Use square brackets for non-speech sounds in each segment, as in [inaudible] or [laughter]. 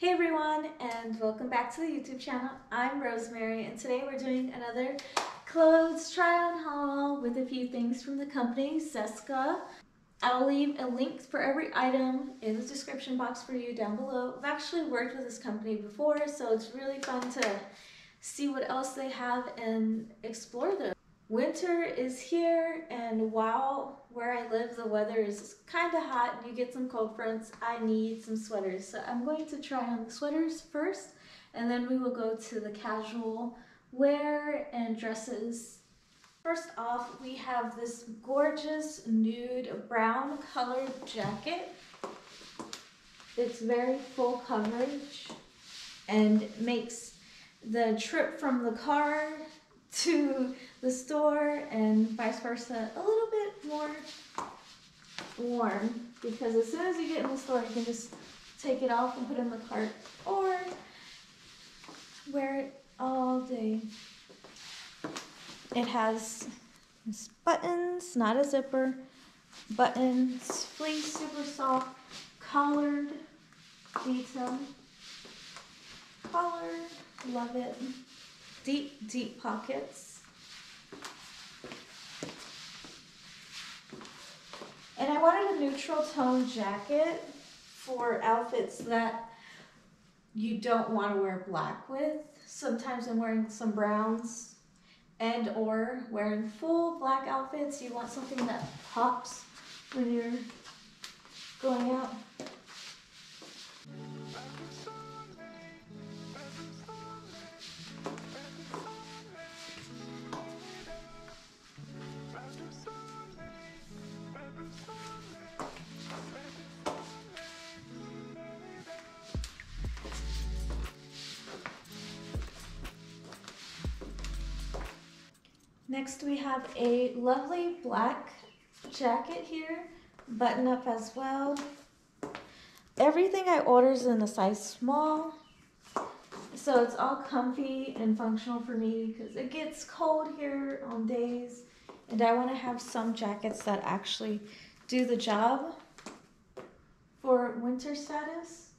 Hey everyone and welcome back to the YouTube channel. I'm Rosemarie and today we're doing another clothes try on haul with a few things from the company Zesica. I'll leave a link for every item in the description box for you down below. I've actually worked with this company before so it's really fun to see what else they have and explore them. Winter is here and while where I live the weather is kind of hot you get some cold fronts, I need some sweaters. So I'm going to try on the sweaters first and then we will go to the casual wear and dresses. First off, we have this gorgeous nude brown colored jacket. It's very full coverage and makes the trip from the car to the store and vice versa a little bit more warm because as soon as you get in the store you can just take it off and put it in the cart or wear it all day. It has buttons, not a zipper, buttons, fleece, super soft, collared detail, collar, love it deep, deep pockets. And I wanted a neutral tone jacket for outfits that you don't want to wear black with. Sometimes I'm wearing some browns and or wearing full black outfits. You want something that pops when you're going out. Next we have a lovely black jacket here, button up as well. Everything I order is in a size small, so it's all comfy and functional for me because it gets cold here on days and I want to have some jackets that actually do the job for winter status.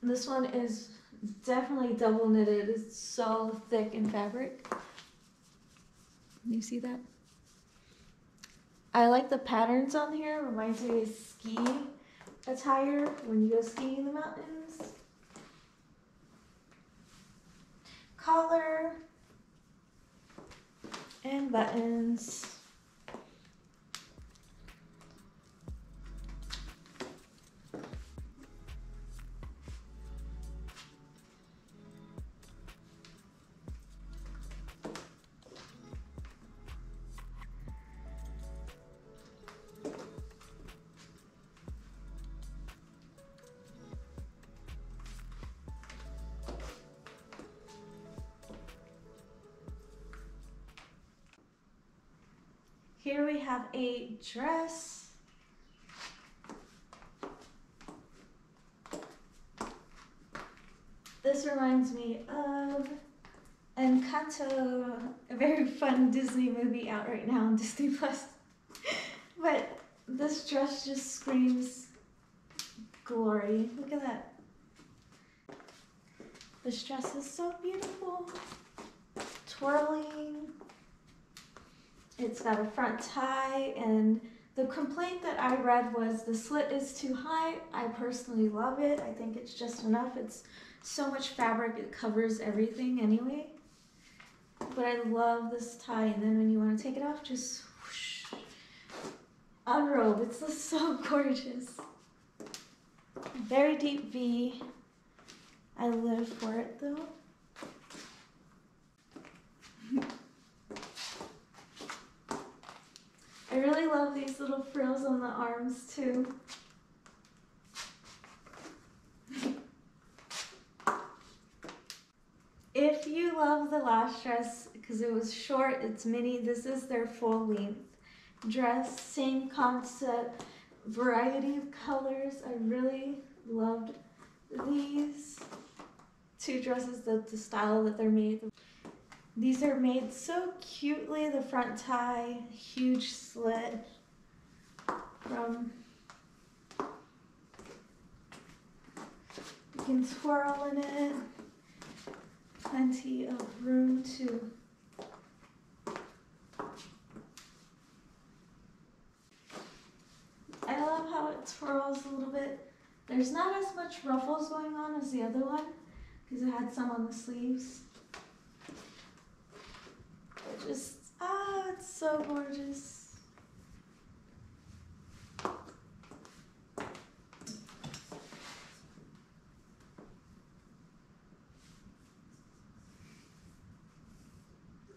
This one is definitely double knitted. It's so thick in fabric. You see that? I like the patterns on here. Reminds me of ski attire when you go skiing in the mountains. Collar and buttons. Here we have a dress. This reminds me of Encanto, a very fun Disney movie out right now on Disney Plus. [laughs] but this dress just screams glory. Look at that. This dress is so beautiful. Twirling. It's got a front tie and the complaint that I read was the slit is too high. I personally love it. I think it's just enough. It's so much fabric, it covers everything anyway. But I love this tie and then when you want to take it off, just whoosh, unrobe. It's just [laughs] so gorgeous. Very deep V. I live for it though. I really love these little frills on the arms too. if you love the last dress, because it was short, it's mini, this is their full length dress. Same concept, variety of colors. I really loved these two dresses, the, the style that they're made. These are made so cutely. The front tie, huge slit from you can twirl in it. Plenty of room to I love how it twirls a little bit. There's not as much ruffles going on as the other one because it had some on the sleeves. Just, ah, it's so gorgeous.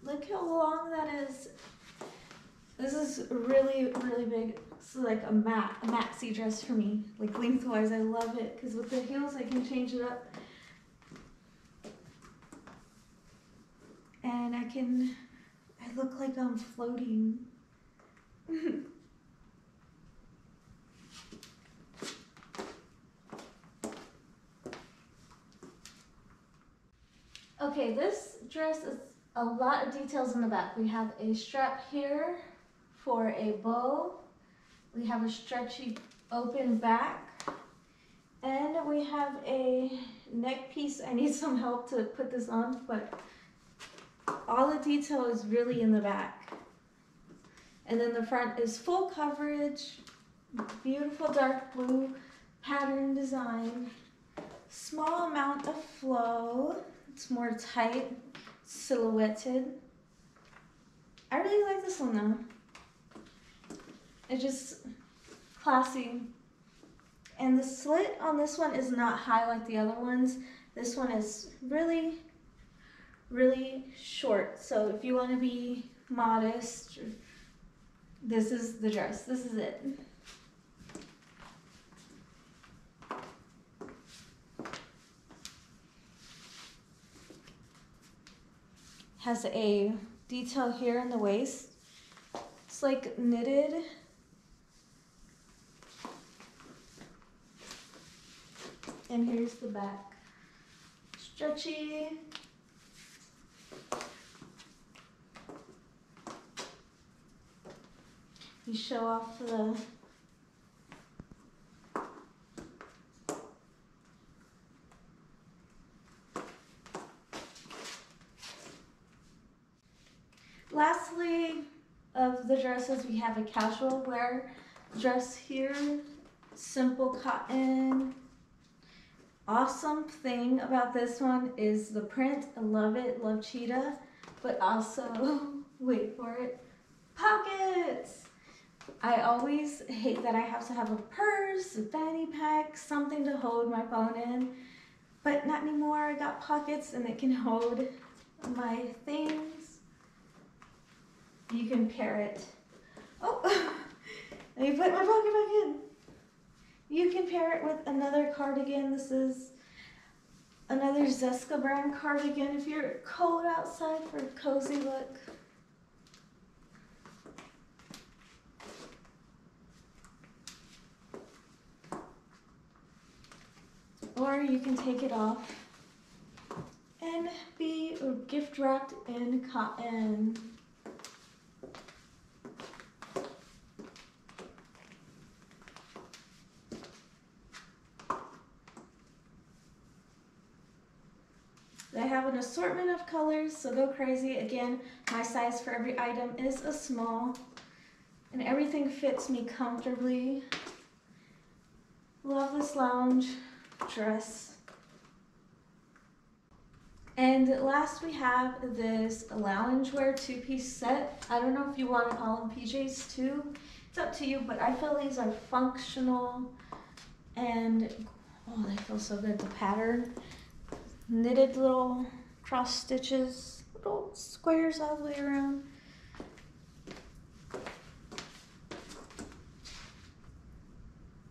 Look how long that is. This is really, really big. It's like a mat, a maxi dress for me. Like lengthwise, I love it because with the heels, I can change it up. And I can, I look like I'm floating. [laughs] okay, this dress is a lot of details in the back. We have a strap here for a bow. We have a stretchy open back. And we have a neck piece. I need some help to put this on, but all the detail is really in the back. And then the front is full coverage, beautiful dark blue pattern design, small amount of flow. It's more tight silhouetted. I really like this one though. It's just classy. And the slit on this one is not high like the other ones. This one is really, really short. So if you want to be modest, this is the dress. This is it. has a detail here in the waist. It's like knitted. And here's the back. Stretchy. You show off the Lastly, of the dresses, we have a casual wear dress here. Simple cotton. Awesome thing about this one is the print. I love it, love cheetah. But also, [laughs] wait for it, pockets. I always hate that I have to have a purse, a fanny pack, something to hold my phone in. But not anymore, I got pockets and it can [laughs] hold my things you can pair it. Oh, [laughs] let me put my pocket back in. You can pair it with another cardigan. This is another Zesica brand cardigan if you're cold outside for a cozy look. Or you can take it off and be gift wrapped in cotton. They have an assortment of colors, so go crazy. Again, my size for every item is a small, and everything fits me comfortably. Love this lounge dress. And last we have this loungewear two-piece set. I don't know if you want to call them PJs too. It's up to you, but I feel these are functional and oh, they feel so good. The pattern knitted little cross stitches, little squares all the way around.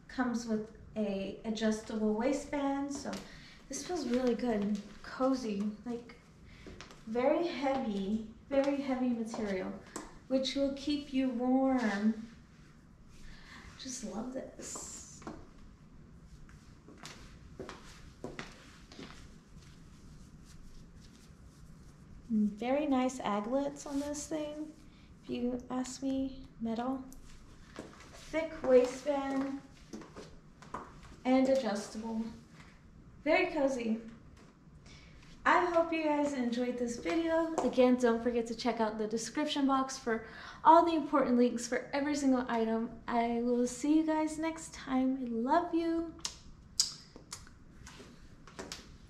Comes with a adjustable waistband, so this feels really good, cozy, like very heavy, very heavy material, which will keep you warm. Just love this. Mm, very nice aglets on this thing, if you ask me, metal. Thick waistband and adjustable. Very cozy. I hope you guys enjoyed this video. Again, don't forget to check out the description box for all the important links for every single item. I will see you guys next time. I love you.